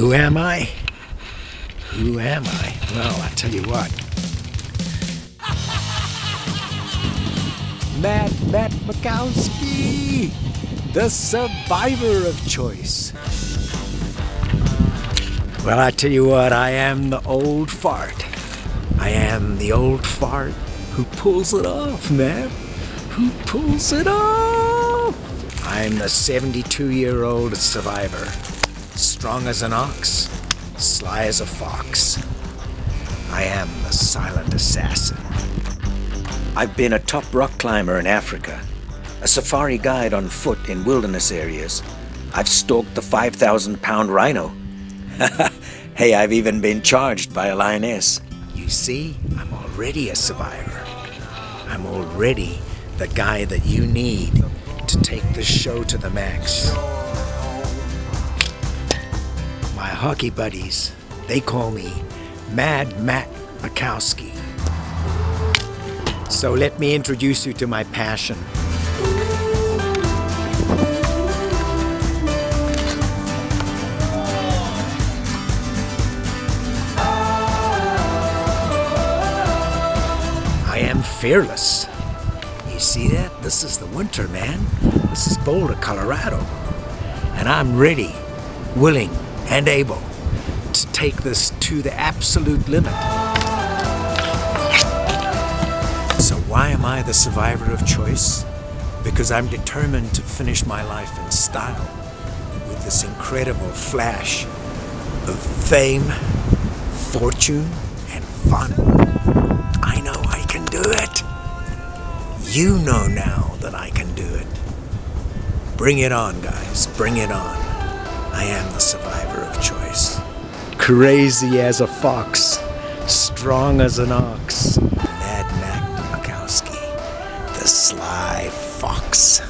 Who am I? Who am I? Well, I tell you what. Mad Matt Makowski, the survivor of choice. Well, I tell you what, I am the old fart. I am the old fart who pulls it off, man. Who pulls it off? I'm the 72 year old survivor. Strong as an ox, sly as a fox. I am the silent assassin. I've been a top rock climber in Africa, a safari guide on foot in wilderness areas. I've stalked the 5,000 pound rhino. hey, I've even been charged by a lioness. You see, I'm already a survivor. I'm already the guy that you need to take the show to the max. Hockey buddies, they call me Mad Matt Makowski. So let me introduce you to my passion. I am fearless. You see that? This is the winter, man. This is Boulder, Colorado. And I'm ready, willing, and able to take this to the absolute limit. So, why am I the survivor of choice? Because I'm determined to finish my life in style with this incredible flash of fame, fortune, and fun. I know I can do it. You know now that I can do it. Bring it on, guys. Bring it on. I am the survivor of choice. Crazy as a fox, strong as an ox. Mad Mac Makowski, the sly fox.